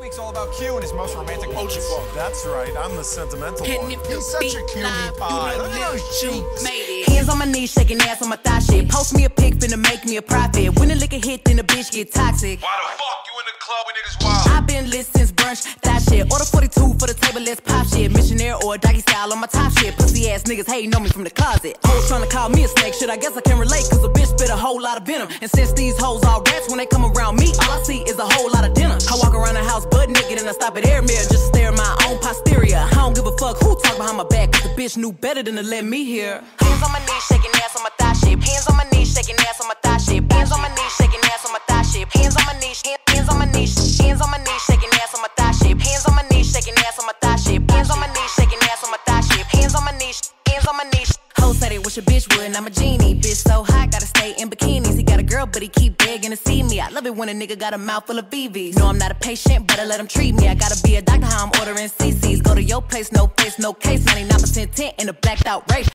week's all about Q and his most romantic oh, moments. That's right, I'm the sentimental And one. if the He's such a cutie pie. Look at those cheeks. made it. Hands on my knees, shaking ass on my thigh shit. Post me a pic, finna make me a profit. When the liquor hit, then the bitch get toxic. Why the fuck you in the club when niggas wild? i been lit since brunch, that shit. Order 42 for the table, let's pop shit. Missionaire or doggy style on my top shit. Pussy ass niggas hating on me from the closet. Hoes trying to call me a snake, shit. I guess I can relate, cause a bitch spit a whole lot of venom. And since these hoes all rats, when they come around I stop at air mirror just to stare at my own posterior. I don't give a fuck who talk behind my back, cause the bitch knew better than to let me hear. Hands on my knees, shaking ass on my thigh shit. Hands on my knees, shaking ass on my thigh shit. Hands on my knees, shaking ass on my thigh shit. Hands on my knees, hands on my knees, hands on my knees, shaking ass on my thigh shit. Hands on my knees, shaking ass on my thigh shit. Hands on my knees, shaking ass on my thigh shit. Hands on my knees, hands on my knees. Hoes said they wish a bitch would, and I'm a genie. Bitch so hot, gotta stay in but he keep begging to see me. I love it when a nigga got a mouth full of VVS. No, I'm not a patient, but I let him treat me. I gotta be a doctor, how I'm ordering CCs. Go to your place, no face, no case. 99% tint in a blacked out Wraith.